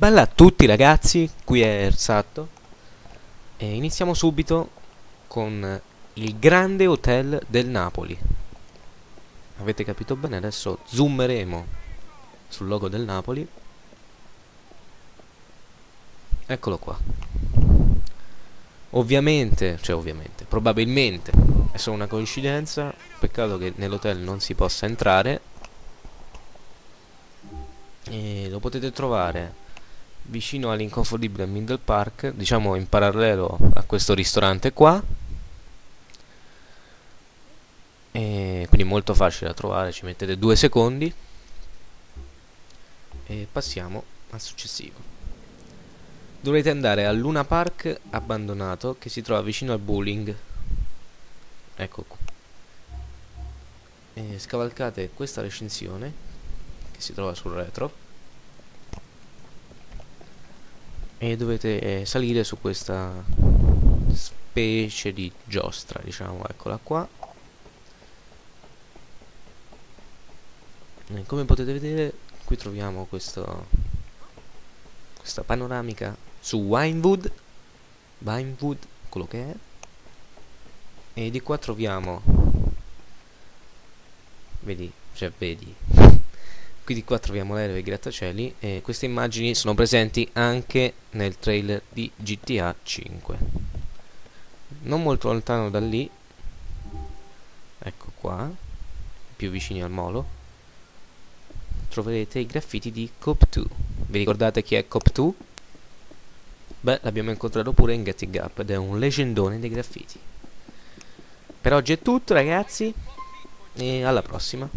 Bella a tutti ragazzi, qui è Ersatto e iniziamo subito con il grande hotel del Napoli. Avete capito bene? Adesso zoomeremo sul logo del Napoli. Eccolo qua. Ovviamente, cioè ovviamente, probabilmente è solo una coincidenza, peccato che nell'hotel non si possa entrare. E lo potete trovare vicino all'inconfondibile Middle Park, diciamo in parallelo a questo ristorante qua. E quindi molto facile da trovare, ci mettete due secondi. E passiamo al successivo. Dovrete andare al Luna Park abbandonato che si trova vicino al bowling. Ecco qui. E scavalcate questa recensione che si trova sul retro e dovete eh, salire su questa specie di giostra diciamo eccola qua. E come potete vedere qui troviamo questo questa panoramica su Winewood Winewood quello che è. E di qua troviamo vedi cioè vedi qui di qua troviamo l'aereo e i grattacieli e queste immagini sono presenti anche nel trailer di GTA 5 non molto lontano da lì ecco qua più vicini al molo troverete i graffiti di Cop2 vi ricordate chi è Cop2? beh l'abbiamo incontrato pure in Getting Up ed è un leggendone dei graffiti. Per oggi è tutto ragazzi e alla prossima